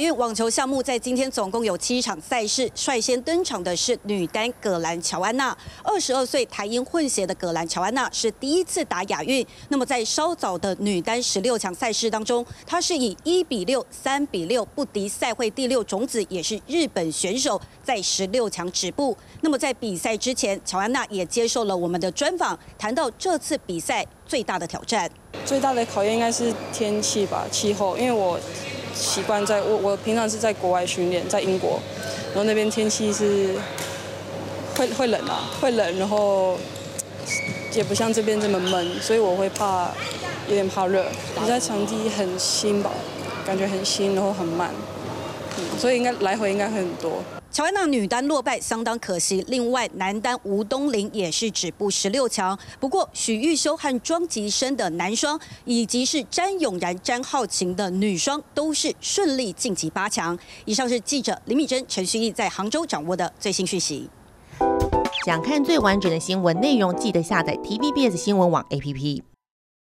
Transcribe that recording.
亚运网球项目在今天总共有七场赛事，率先登场的是女单葛兰乔安娜。二十二岁台英混血的葛兰乔安娜是第一次打亚运。那么在稍早的女单十六强赛事当中，她是以一比六、三比六不敌赛会第六种子，也是日本选手，在十六强止步。那么在比赛之前，乔安娜也接受了我们的专访，谈到这次比赛最大的挑战。最大的考验应该是天气吧，气候，因为我。习惯在我我平常是在国外训练，在英国，然后那边天气是会会冷啊，会冷，然后也不像这边这么闷，所以我会怕有点怕热。比赛场地很新吧，感觉很新，然后很慢，所以应该来回应该会很多。乔安娜女单落败相当可惜，另外男单吴东林也是止步十六强。不过许玉修和庄吉生的男双，以及是詹永然、詹浩晴的女双，都是顺利晋级八强。以上是记者林敏珍、陈旭毅在杭州掌握的最新讯息。想看最完整的新闻内容，记得下载 TVBS 新闻网 APP。